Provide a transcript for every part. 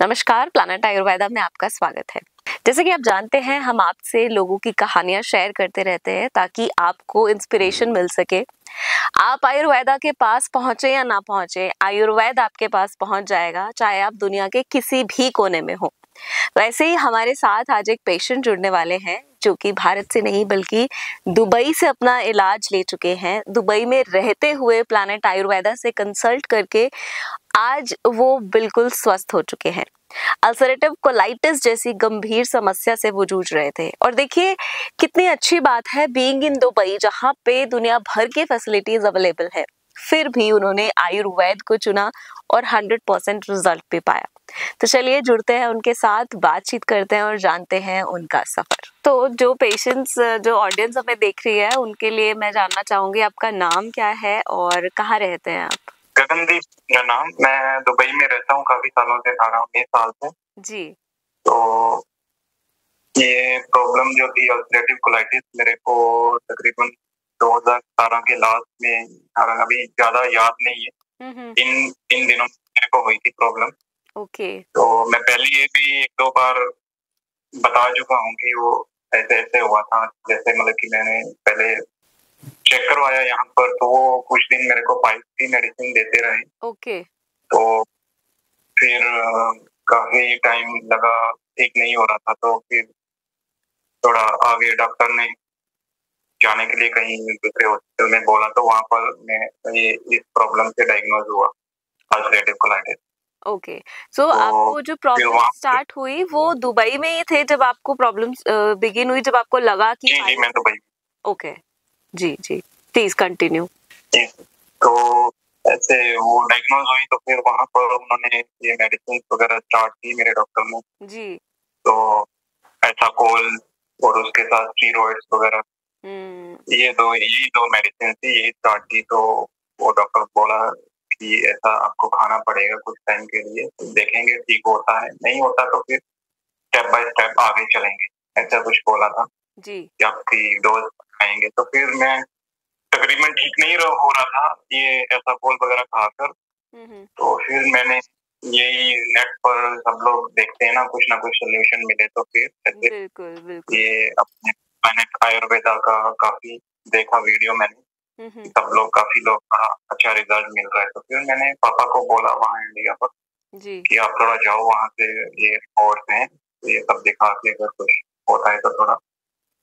नमस्कार प्लानट आयुर्वेदा में आपका स्वागत है। जैसे कि आप जानते हैं, हम आपसे लोगों की कहानियाँ शेयर करते रहते हैं ताकि आपको इंस्पिरेशन मिल सके। आप आयुर्वेदा के पास पहुँचे या ना पहुँचे आयुर्वेद आपके पास पहुँच जाएगा, चाहे आप दुनिया के किसी भी कोने में हो। वैसे ही हमारे साथ आज एक पेशेंट जुड़ने वाले हैं जो कि भारत से नहीं बल्कि दुबई से अपना इलाज ले चुके हैं। दुबई में रहते हुए प्लानट आयुर्वेदा से कंसल्ट करके आज वो बिल्कुल स्वस्थ हो चुके हैं। अल्सरेटिव कोलाइटिस जैसी गंभीर समस्या से वो जूझ रहे थे। और देखिए, कितनी अच्छी बात है बीइंग इन दुबई जहाँ पे दुनिया भर की फैसिलिटीज़ अवेलेबल है। फिर भी उन्होंने आयुर्वेद को चुना और 100 परसेंट रिज़ल्ट भी पाया। तो चलिए जुड़ते हैं उनके साथ बातचीत करते हैं और जानते हैं उनका सफ़र। तो जो पेशेंट्स जो ऑडियंस हमें देख रही है उनके लिए मैं जानना चाहूँगी आपका नाम क्या है और कहाँ रहते हैं आप? गगनदीप मेरा नाम। मैं दुबई में रहता हूँ काफ़ी सालों से खा रहा हूँ साल से। जी। तो ये प्रॉब्लम जो थी अल्सरेटिव कोलाइटिस मेरे को तकरीबन 2017 के लास्ट में अभी ज़्यादा याद नहीं है हम्म इन इन दिनों मेरे को हुई थी प्रॉब्लम ओके। तो मैं पहले ये भी एक दो बार बता चुका हूँ कि वो ऐसे ऐसे हुआ था जैसे मतलब कि मैंने पहले चेक करवाया यहाँ पर तो वो कुछ दिन मेरे को पाइप की मेडिसिन देते रहे। ओके। तो फिर काफ़ी टाइम लगा ठीक नहीं हो रहा था तो फिर थोड़ा आगे डॉक्टर ने जाने के लिए कहीं दूसरे हॉस्पिटल में बोला तो वहाँ पर मैं ये इस प्रॉब्लम से डायग्नोज हुआ अल्सरेटिव कोलाइटिस ओके सो आपको जो प्रॉब्लम स्टार्ट हुई वो दुबई में ही थे जब आपको प्रॉब्लम बिगिन हुई जब आपको लगा कि जी जी मैं दुबई ओके जी जी. प्लीज़ कंटिन्यू तो ऐसे वो डायग्नोज हुई तो फिर वहाँ पर उन्होंने ये मेडिसिन वगैरह स्टार्ट की मेरे डॉक्टर ने। जी। तो ऐसा कोल और उसके साथ स्टीरॉइड्स वगैरह। ये दो यही दो मेडिसिन थी यही स्टार्ट की तो वो डॉक्टर बोला कि ऐसा आपको खाना पड़ेगा कुछ टाइम के लिए तो देखेंगे ठीक होता है नहीं होता तो फिर स्टेप बाय स्टेप आगे चलेंगे ऐसा कुछ बोला था जी। कि आपकी डोज खाएँगे तो फिर मैं तकरीबन ठीक नहीं रह- हो रहा था ये ऐसा कोल वगैरह खाकर हम्म तो फिर मैंने यही नेट पर सब लोग देखते हैं ना कुछ ना कुछ सोल्यूशन मिले तो फिर बिल्कुल बिल्कुल। ये अपने मैंने आयुर्वेदा का काफ़ी देखा वीडियो मैंने। सब लोग काफ़ी लोग का अच्छा रिज़ल्ट मिल रहा है। तो फिर मैंने पापा को बोला वहाँ इंडिया पर जी। कि आप थोड़ा जाओ वहाँ से ये रिपोर्ट हैं ये सब दिखा के अगर कुछ होता है तो थोड़ा।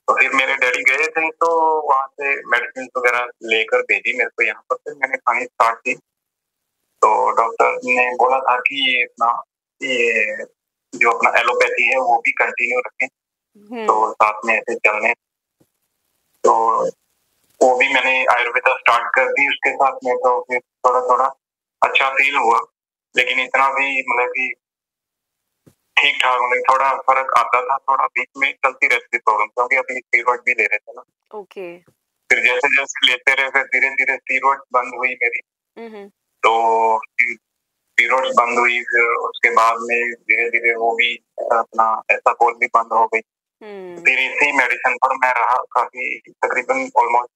तो फिर मेरे डैडी गए थे तो वहाँ से मेडिसिन वगैरह लेकर भेजी मेरे को यहाँ पर। फिर मैंने खानी स्टार्ट की। तो डॉक्टर ने बोला था कि ये अपना ये जो अपना एलोपैथी है वो भी कंटिन्यू रखें। तो साथ में ऐसे चलने। तो वो भी मैंने आयुर्वेदा स्टार्ट कर दी उसके साथ में तो फिर थोड़ा थोड़ा अच्छा फील हुआ। लेकिन इतना भी मतलब कि ठीक ठाक मतलब थोड़ा फ़र्क आता था थोड़ा बीच में चलती रहती थी प्रॉब्लम क्योंकि अभी स्टीरॉइड भी ले रहे थे ना। ओके। फिर जैसे जैसे लेते रहे फिर धीरे धीरे स्टीरॉइड बंद हुई मेरी। हम्म तो बंद हुई फिर उसके बाद में धीरे धीरे वो भी अपना ऐसा कोल भी बंद हो गई। हम्म। फिर इसी मेडिसिन पर मैं रहा काफ़ी तकरीबन ऑलमोस्ट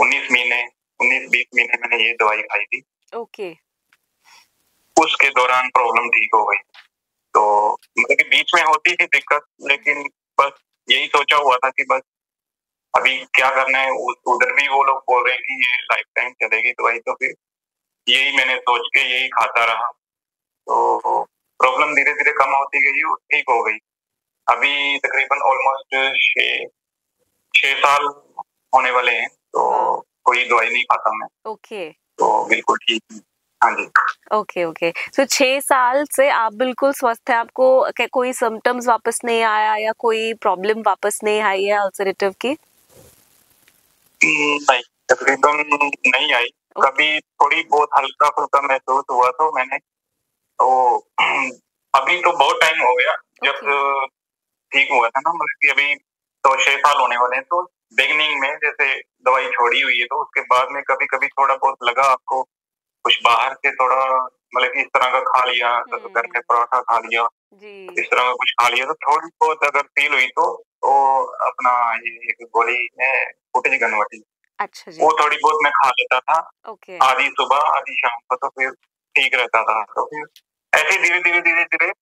उन्नीस महीने उन्नीस बीस महीने मैंने ये दवाई खाई थी। ओके। उसके दौरान प्रॉब्लम ठीक हो गई। तो मतलब कि बीच में होती थी दिक्कत लेकिन बस यही सोचा हुआ था कि बस अभी क्या करना है उधर भी वो लोग बोल रहे हैं कि ये लाइफ टाइम चलेगी दवाई तो फिर यही मैंने सोच के यही खाता रहा। तो प्रॉब्लम धीरे धीरे कम होती गई और ठीक हो गई। अभी तकरीबन ऑलमोस्ट छः साल होने वाले हैं तो हाँ। कोई दवाई नहीं खाता मैं। ओके तो बिल्कुल ठीक हूँ। जी। ओके ओके सो छह साल से आप बिल्कुल स्वस्थ हैं आपको क्या कोई सिम्टम्स वापस नहीं आया या कोई प्रॉब्लम वापस नहीं आई है अल्सरेटिव की? हम्म, नहीं तकरीबन नहीं आई। कभी थोड़ी बहुत हल्का फुल्का महसूस हुआ तो मैंने तो अभी तो बहुत टाइम हो गया जब ठीक हुआ था ना मतलब कि अभी तो छह साल होने वाले हैं तो बिगनिंग में जैसे दवाई छोड़ी हुई है तो उसके बाद में कभी कभी थोड़ा बहुत लगा आपको कुछ बाहर से थोड़ा मतलब कि इस तरह का खा लिया हम्म। घर के पराठा खा लिया जी। इस तरह का कुछ खा लिया तो थोड़ी बहुत अगर फील हुई तो वो अपना ये एक गोली है फुटेज गनवटी अच्छा जी। वो थोड़ी बहुत मैं खा लेता था। आधी सुबह आधी शाम को तो फिर ठीक रहता था तो फिर ऐसे धीरे धीरे धीरे धीरे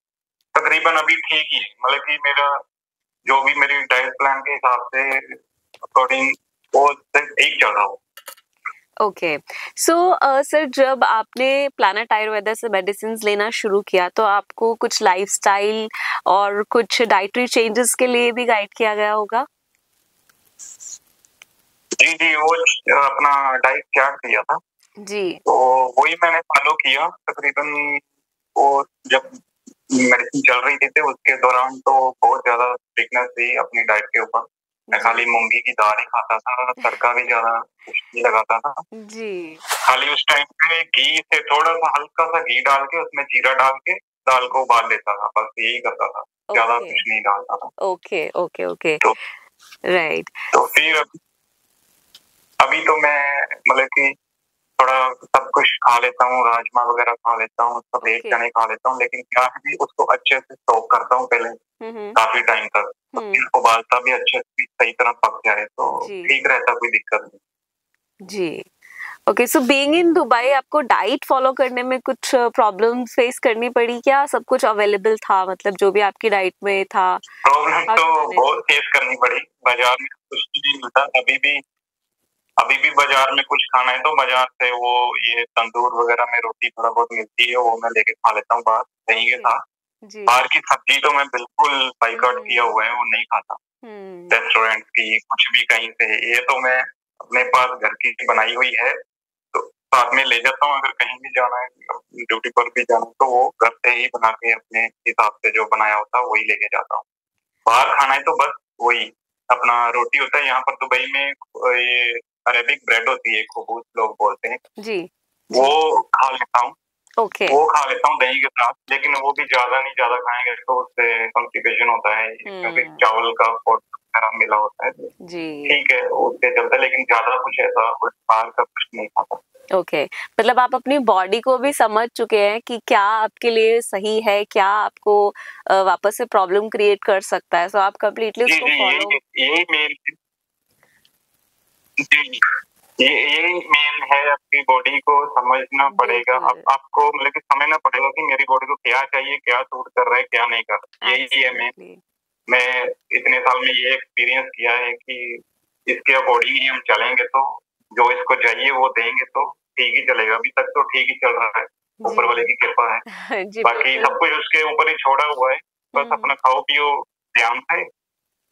तकरीबन अभी ठीक ही मतलब कि मेरा जो भी मेरी डाइट प्लान के हिसाब से अकॉर्डिंग वो ठीक चल रहा हो। ओके सो सर जब आपने प्लानट आयुर्वेदा से मेडिसिन लेना शुरू किया तो आपको कुछ लाइफस्टाइल और कुछ डाइटरी चेंजेस के लिए भी गाइड किया गया होगा? जी जी वो अपना डाइट चार्ट दिया था? जी। तो वही मैंने फॉलो किया। तकरीबन वो जब मेडिसिन चल रही थी, थी उसके दौरान तो बहुत ज़्यादा स्ट्रिक्टनेस थी अपनी डाइट के ऊपर। मैं खाली मूँगी की दाल ही खाता था तड़का भी ज़्यादा कुछ नहीं लगाता था। जी। खाली उस टाइम पे घी से थोड़ा सा हल्का सा घी डाल के उसमें जीरा डाल के दाल को उबाल लेता था बस यही करता था। ज़्यादा कुछ नहीं डालता था। Okay okay okay. तो राइट तो फिर अभी तो मैं मतलब कि थोड़ा सब कुछ खा लेता हूँ राजमा वगैरह खा लेता हूँ सफ़ेद Okay. चने खा लेता हूँ लेकिन क्या है कि उसको अच्छे से सोक करता हूँ पहले हम्म काफ़ी टाइम तक। तो हम्म, उबालता भी अच्छे से सही तरह पक जाए तो। ठीक रहता कोई दिक्कत नहीं। जी। Okay so being in Dubai आपको डाइट फॉलो करने में कुछ प्रॉब्लम फेस करनी पड़ी क्या? सब कुछ अवेलेबल था मतलब जो भी आपकी डाइट में था? प्रॉब्लम तो बहुत फेस करनी पड़ी। बाज़ार में कुछ भी नहीं मिलता। अभी भी अभी भी बाज़ार में कुछ खाना है तो बाज़ार से वो ये तंदूर वगैरह में रोटी थोड़ा बहुत मिलती है वो मैं लेके खा लेता हूँ बाहर। दही के साथ बाहर की सब्ज़ी तो मैं बिल्कुल बाइकआउट हम्म। किया हुआ है वो नहीं खाता। हम्म। रेस्टोरेंट की कुछ भी कहीं से। ये तो मैं अपने पास घर की बनाई हुई है तो साथ में ले जाता हूँ अगर कहीं भी जाना है ड्यूटी पर भी जाना है तो वो घर से ही बना के अपने हिसाब से जो बनाया होता है वही लेके जाता हूँ। बाहर खाना है तो बस वही अपना रोटी होता है यहाँ पर दुबई में ये अरेबिक ब्रेड होती है खबूज लोग बोलते हैं। जी। वो खा लेता हूँ। ओके। वो खा लेता हूँ दही के साथ लेकिन वो भी ज़्यादा नहीं ज़्यादा खाएँगे तो उससे कॉन्स्टिपेशन होता है क्योंकि हम्म। चावल का पोट वगैरह मिला होता है। जी। ठीक है उससे चलता है लेकिन ज़्यादा कुछ ऐसा कुछ बाहर का कुछ नहीं खाता। ओके। okay. मतलब आप अपनी बॉडी को भी समझ चुके हैं कि क्या आपके लिए सही है क्या आपको वापस से प्रॉब्लम क्रिएट कर सकता है। सो so आप कम्प्लीटली उसको फॉलो यही मेन जी। यही मेन है आपकी बॉडी को समझना पड़ेगा। अब आपको मतलब कि समझना पड़ेगा कि मेरी बॉडी को क्या चाहिए क्या सूट कर रहा है क्या नहीं कर रहा। है यही है मेन मैं इतने साल में ये एक्सपीरियंस किया है कि इसके अकॉर्डिंग ही हम चलेंगे तो जो इसको चाहिए वो देंगे तो ठीक ही चलेगा। अभी तक तो ठीक ही चल रहा है। ऊपर वाले की कृपा है। बाकी सब कुछ उसके ऊपर ही छोड़ा हुआ है। बस हम्म। अपना खाओ पियो ध्यान से।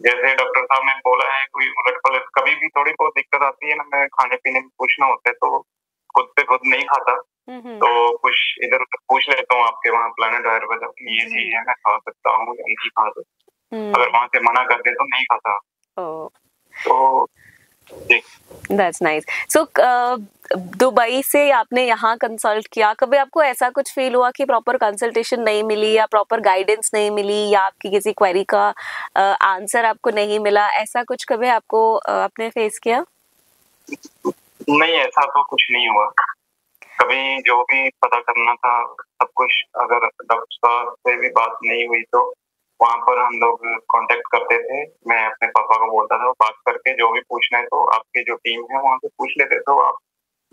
जैसे डॉक्टर साहब ने बोला है कोई उलट पलट कभी भी थोड़ी बहुत दिक्कत आती है ना मैं खाने पीने में पूछना होता है तो खुद पे खुद नहीं खाता। हम्म, हम्म, तो कुछ इधर उधर पूछ लेता हूँ आपके वहाँ प्लानट आयुर्वेदा की ये चीज़ है मैं खा सकता हूँ या नहीं खा सकता। हम्म, अगर वहाँ से मना कर दे तो नहीं खाता। तो दैट्स नाइस सो दुबई से आपने यहाँ कंसल्ट किया कभी आपको ऐसा कुछ फील हुआ कि प्रॉपर कंसल्टेशन नहीं मिली या प्रॉपर गाइडेंस नहीं मिली या आपकी किसी क्वेरी का आंसर आपको नहीं मिला? ऐसा कुछ कभी आपको अ, आपने फेस किया? नहीं ऐसा तो कुछ नहीं हुआ। कभी जो भी पता करना था सब कुछ अगर डॉक्टर से भी बात नहीं हुई तो वहाँ पर हम लोग कांटेक्ट करते थे। मैं अपने पापा को बोलता था बात करके जो भी पूछना है तो आपकी जो टीम है वहाँ से पूछ लेते तो आप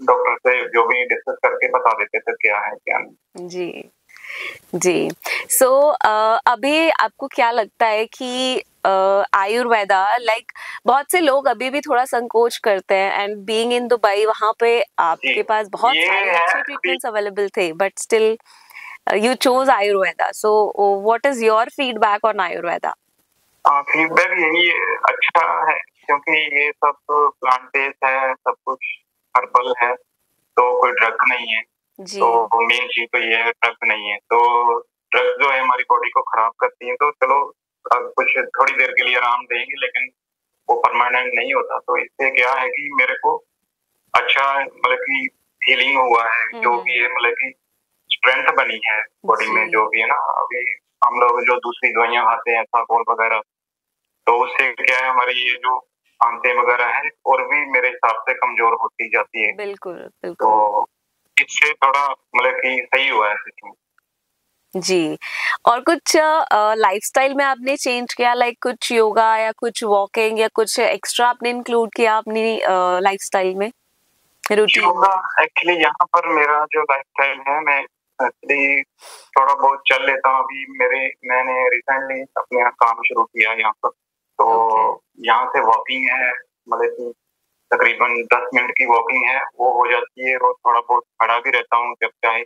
डॉक्टर से जो भी डिस्कस करके बता देते थे क्या है क्या नहीं। जी। जी। सो so, uh, अभी आपको क्या लगता है कि uh, आयुर्वेदा लाइक बहुत से लोग अभी भी थोड़ा संकोच करते हैं एंड बीइंग इन दुबई वहाँ पे आपके पास बहुत सारे अच्छे ट्रीटमेंट्स अवेलेबल थे but still you chose Ayurveda so what is your feedback on Ayurveda feedback यही अच्छा है क्योंकि ये सब प्लांट बेस्ड है सब कुछ हर्बल है तो कोई ड्रग नहीं है। जी। तो मेन चीज़ तो ये है ड्रग नहीं है। तो ड्रग जो है हमारी बॉडी को खराब करती है तो चलो अब कुछ थोड़ी देर के लिए आराम देंगे लेकिन वो परमानेंट नहीं होता। तो इससे क्या है कि मेरे को अच्छा मतलब कि फीलिंग हुआ है जो हम्म। भी है मतलब कि स्ट्रेंथ बनी है बॉडी में जो। भी है ना। अभी हम लोग जो दूसरी दवाइयाँ खाते हैं साकोल वगैरह तो उससे क्या है हमारी ये जो आंतें वगैरह है और भी मेरे हिसाब से कमज़ोर होती जाती है। बिल्कुल तो इससे थोड़ा मतलब कि सही हुआ है जी। और कुछ लाइफस्टाइल में आपने चेंज किया लाइक कुछ योगा या कुछ वॉकिंग या कुछ एक्स्ट्रा आपने इंक्लूड किया अपनी लाइफस्टाइल में? रूटीन योगा एक्चुअली यहाँ पर मेरा जो लाइफस्टाइल है मैं एक्चुअली थोड़ा बहुत चल लेता हूँ अभी मेरे मैंने रिसेंटली अपने यहाँ काम शुरू किया यहाँ पर तो okay. यहाँ से वॉकिंग है मतलब की तकरीबन दस मिनट की वॉकिंग है वो हो जाती है और थोड़ा बहुत खड़ा भी रहता हूँ जब चाहे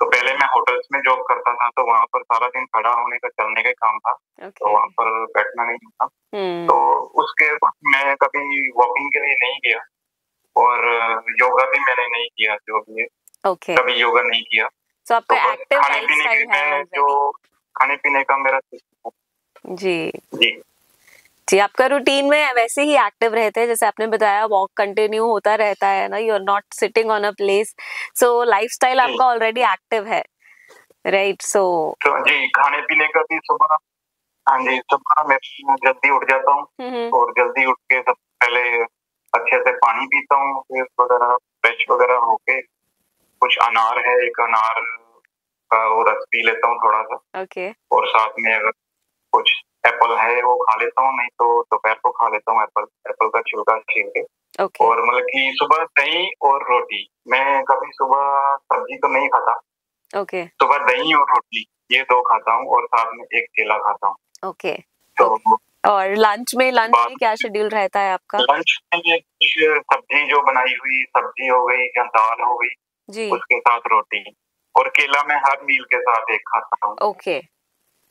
तो पहले मैं होटल्स में जॉब करता था तो वहाँ पर सारा दिन खड़ा होने का चलने का काम था okay. तो वहाँ पर बैठना नहीं था hmm. तो उसके बाद मैं कभी वॉकिंग के लिए नहीं गया और योगा भी मैंने नहीं किया जो भी है okay. कभी योगा नहीं किया so, आपका तो एक्टिव खाने पीने के जो खाने पीने का मेरा जी। जी। जी आपका रूटीन में वैसे ही एक्टिव रहते हैं जैसे आपने बताया वॉक कंटिन्यू होता रहता है ना you are not sitting on a place so lifestyle आपका ऑलरेडी एक्टिव है राइट सो तो जी खाने पीने का भी सुबह हाँ जी सुबह मैं जल्दी उठ जाता हूँ हम्म। और जल्दी उठ के सबसे पहले अच्छे से पानी पीता हूँ फिर वगैरह फ्रेश वगैरह होके कुछ अनार है एक अनार का वो रस पी लेता हूँ थोड़ा सा ओके okay. और साथ में अगर कुछ एप्पल है वो खा लेता हूँ नहीं तो दोपहर को खा लेता हूँ एप्पल एप्पल का छिलका छील के okay. और मतलब कि सुबह दही और रोटी मैं कभी सुबह सब्ज़ी तो नहीं खाता ओके okay. सुबह दही और रोटी ये दो खाता हूँ और साथ में एक केला खाता हूँ ओके okay. तो okay. और लंच में लंच में क्या शेड्यूल रहता है आपका लंच में सब्ज़ी जो बनाई हुई सब्ज़ी हो गई या दाल हो गई जी। उसके साथ रोटी और केला मैं हर मील के साथ एक खाता हूँ। Okay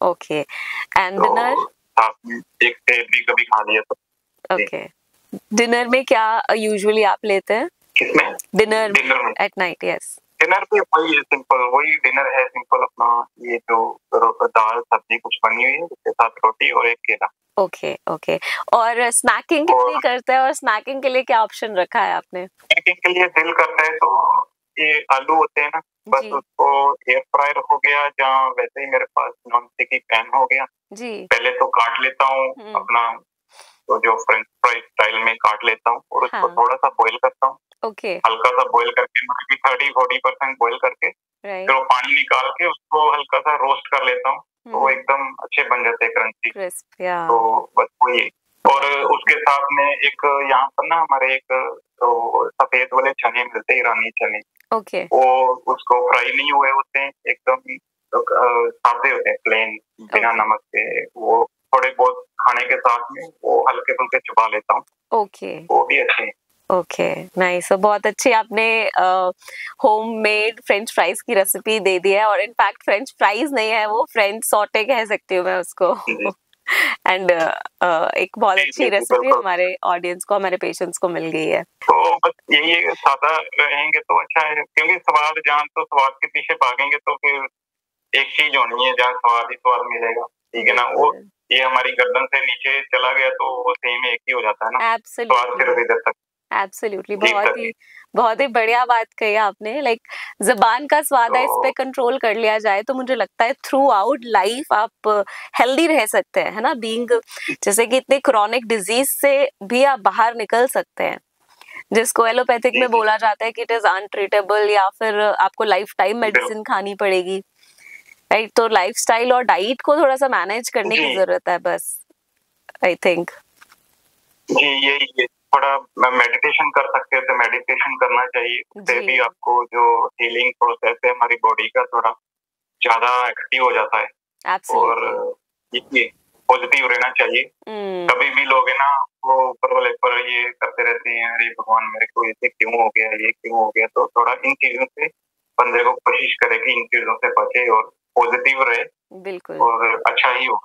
okay. एंड डिनर एक भी कभी खा लिया तो ओके। डिनर में क्या यूजुअली आप लेते हैं? किसमें? Dinner dinner at night yes dinner पे वही सिंपल वही डिनर है सिंपल अपना ये जो दाल सब्ज़ी कुछ बनी हुई है उसके साथ रोटी और एक केला। Okay okay. और स्नैकिंग कितनी करते हैं और स्नैकिंग के लिए क्या ऑप्शन रखा है आपने? स्नैकिंग के लिए दिल करता है तो ये आलू होते हैं ना बस उसको एयर फ्रायर हो गया जहाँ वैसे ही मेरे पास नॉन स्टिकी पैन हो गया। जी। पहले तो काट लेता हूँ हम्म। अपना तो जो फ्रेंच फ्राई स्टाइल में काट लेता हूँ और उसको हाँ. थोड़ा सा बॉईल करता हूँ। ओके। हल्का सा बॉईल करके मतलब थर्टी फोर्टी परसेंट बॉईल करके फिर वो पानी निकाल के उसको हल्का सा रोस्ट कर लेता हूँ तो वो हम्म। एकदम अच्छे बन जाते हैं क्रंची तो बस वही। और उसके साथ में एक यहाँ पर ना हमारे एक तो सफ़ेद वाले चने मिलते ईरानी चने। ओके वो उसको फ्राई नहीं हुए होते हैं एकदम तो, सादे होते हैं प्लेन बिना okay. नमक के। वो थोड़े बहुत खाने के साथ में वो हल्के फुल्के चुपा लेता हूँ। Okay okay. वो भी अच्छे हैं। ओके नाइस so, बहुत अच्छी आपने होम मेड फ्रेंच फ्राइज की रेसिपी दे दी है और इनफैक्ट फ्रेंच फ्राइज नहीं है वो फ्रेंच सॉटे कह सकती हूँ मैं उसको। एंड uh, uh, एक बहुत अच्छी रेसिपी हमारे ऑडियंस को हमारे पेशेंट्स को मिल गई है। तो बस यही है सादा रहेंगे तो अच्छा है क्योंकि स्वाद जान तो स्वाद के पीछे भागेंगे तो फिर एक चीज़ होनी है जहाँ स्वाद ही स्वाद मिलेगा। ठीक है ना? वो ये हमारी गर्दन से नीचे चला गया तो वो सेम एक ही हो जाता है ना। स्वाद सिर्फ़ इधर तक। एब्सोल्युटली बहुत ही। बहुत ही बढ़िया बात कही आपने। लाइक like, जबान का स्वाद है इस पे कंट्रोल कर लिया जाए तो मुझे लगता है थ्रू आउट लाइफ आप हेल्दी रह सकते हैं है ना? बीइंग जैसे कि इतने क्रॉनिक डिज़ीज़ से भी आप बाहर निकल सकते हैं। जिसको एलोपैथिक में बोला जाता है कि इट इज़ अनट्रीटेबल या फिर आपको लाइफ टाइम मेडिसिन खानी पड़ेगी। राइट तो लाइफस्टाइल और डाइट को थोड़ा सा मैनेज करने की ज़रूरत है बस आई थिंक जी यही थोड़ा मेडिटेशन कर सकते हैं तो मेडिटेशन करना चाहिए। उससे भी आपको जो हीलिंग प्रोसेस है हमारी बॉडी का थोड़ा ज़्यादा एक्टिव हो जाता है। और ये पॉजिटिव रहना चाहिए। hmm. कभी भी लोग है ना वो ऊपर वाले पर ये करते रहते हैं अरे भगवान मेरे को ये क्यों हो गया ये क्यों हो गया? तो थोड़ा इन चीज़ों से बंदे को कोशिश करे कि इन चीज़ों से बचे और पॉजिटिव रहे। बिल्कुल। और अच्छा ही हो।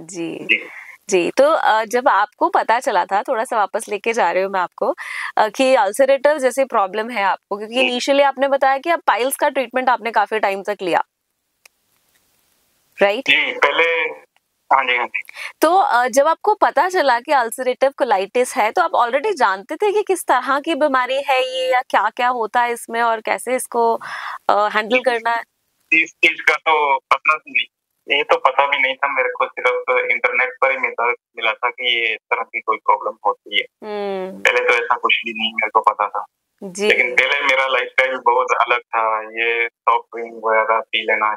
जी, जी. जी तो जब आपको पता चला था थोड़ा सा वापस लेके जा रही हूँ मैं आपको कि अल्सरेटिव जैसे प्रॉब्लम है आपको क्योंकि इनिशियली आपने बताया कि आप पाइल्स का ट्रीटमेंट आपने काफ़ी टाइम तक लिया। राइट? right? पहले हाँ जी हाँ जी। तो जब आपको पता चला कि अल्सरेटिव कोलाइटिस है तो आप ऑलरेडी जानते थे कि किस तरह की बीमारी है ये या क्या क्या होता है इसमें और कैसे इसको हैंडल करना है? इस चीज़ का तो पता नहीं। ये तो पता भी नहीं था मेरे को सिर्फ़ इंटरनेट पर ही मिला मिला था कि ये इस तरह की कोई प्रॉब्लम होती है। hmm. पहले तो ऐसा कुछ भी नहीं मेरे को पता था। जी। लेकिन पहले मेरा लाइफस्टाइल बहुत अलग था ये सॉफ्ट ड्रिंक वगैरह पी लेना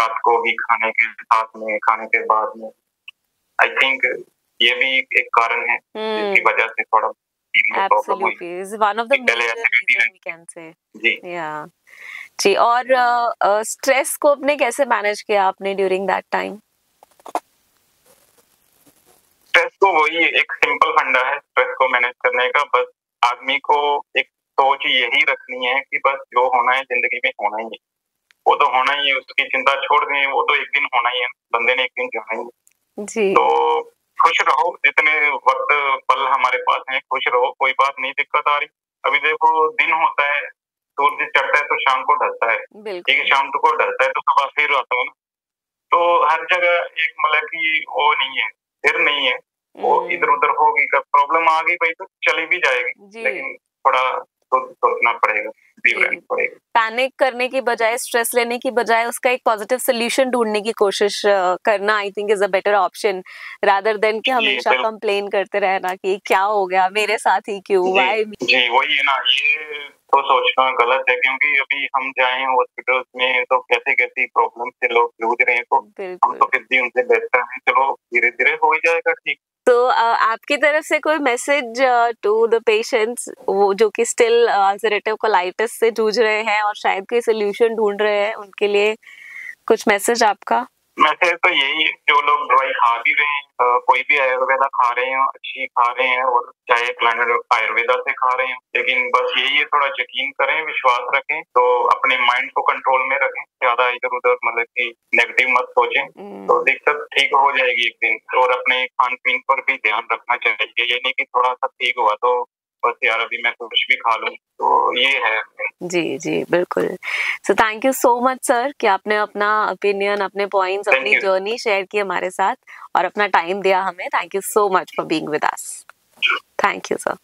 रात को भी खाने के साथ में खाने के बाद में। आई थिंक ये भी एक कारण है. जिसकी वजह से थोड़ा Absolutely, is one of the major reasons we can say. Yeah. जी और स्ट्रेस uh, uh, को अपने कैसे मैनेज किया आपने ड्यूरिंग दैट टाइम स्ट्रेस को वही एक सिंपल फंडा है स्ट्रेस को मैनेज करने का। बस आदमी को एक सोच यही रखनी है कि बस जो होना है ज़िंदगी में होना ही है। वो तो होना ही है उसकी चिंता छोड़ दें वो तो एक दिन होना ही है बंदे ने एक दिन जाना ही है। जी। तो खुश रहो जितने वक्त पल हमारे पास है खुश रहो कोई बात नहीं दिक्कत आ रही। अभी देखो दिन होता है सूर्य चढ़ता है तो शाम को ढलता है। ठीक है शाम को ढलता है तो सुबह फिर आता है ना। तो हर जगह एक मतलब की वो नहीं है फिर नहीं है। वो हम्म। इधर उधर होगी प्रॉब्लम आ गई भाई तो चली भी जाएगी। लेकिन थोड़ा सोचना पड़ेगा पैनिक करने की बजाय स्ट्रेस लेने की बजाय उसका एक पॉजिटिव सोल्यूशन ढूँढने की कोशिश करना I think is a better option rather than कि हमेशा कंप्लेन करते रहना कि क्या हो गया मेरे साथ ही क्यों वाई जी वही है ना ये तो सोचना गलत है क्योंकि अभी हम जाए हॉस्पिटल में तो कैसे कैसी प्रॉब्लम से लोग जूझ रहे हैं तो हम तो फिर भी उनसे बेहतर है चलो धीरे धीरे हो जाएगा ठीक। तो आपकी तरफ़ से कोई मैसेज टू द पेशेंट्स वो जो कि स्टिल अल्सरेटिव कोलाइटिस से जूझ रहे हैं और शायद कोई सोल्यूशन ढूंढ रहे हैं, उनके लिए कुछ मैसेज आपका? मैसेज तो यही जो लोग दवाई खा भी रहे हैं कोई भी आयुर्वेदा खा रहे हैं अच्छी खा रहे हैं और चाहे प्लानट आयुर्वेदा से खा रहे हैं लेकिन बस यही है थोड़ा यकीन करें विश्वास रखें तो अपने माइंड को कंट्रोल में रखें ज़्यादा इधर उधर मतलब की नेगेटिव मत सोचें हम्म। तो दिक्कत ठीक हो जाएगी एक दिन और अपने खान पीन पर भी ध्यान रखना चाहिए ये नहीं कि थोड़ा सा ठीक हुआ तो बस यार अभी मैं कुछ भी खा लूँ। तो ये है। जी जी बिल्कुल। So thank you so much sir कि आपने अपना ओपिनियन अपने पॉइंट्स अपनी जर्नी शेयर की हमारे साथ और अपना टाइम दिया हमें। Thank you so much for being with us thank you sir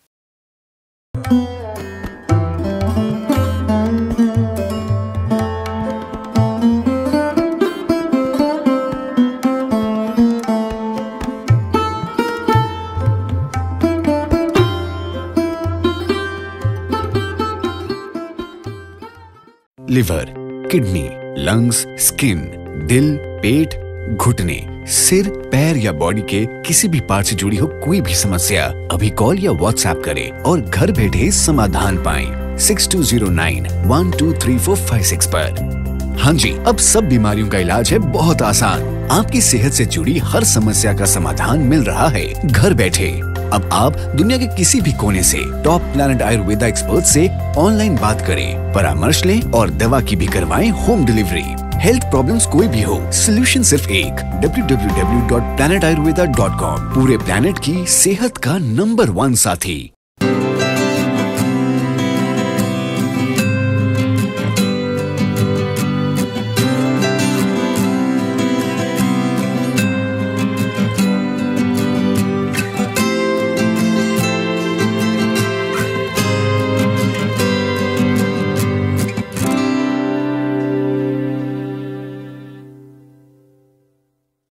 liver, kidney lungs skin दिल, पेट, घुटने, सिर, पैर या बॉडी के किसी भी पार्ट से जुड़ी हो कोई भी समस्या, अभी कॉल या व्हाट्सएप करें और घर बैठे समाधान पाएँ। Six two zero nine one two three four five six पर। हाँ जी, अब सब बीमारियों का इलाज है बहुत आसान। आपकी सेहत से जुड़ी हर समस्या का समाधान मिल रहा है। घर बैठे। अब आप दुनिया के किसी भी कोने से टॉप प्लैनेट आयुर्वेदा एक्सपर्ट से ऑनलाइन बात करें, परामर्श लें और दवा की भी करवाएँ होम डिलीवरी हेल्थ प्रॉब्लम्स कोई भी हो सोल्यूशन सिर्फ़ एक डब्ल्यू पूरे प्लानट की सेहत का नंबर वन साथी।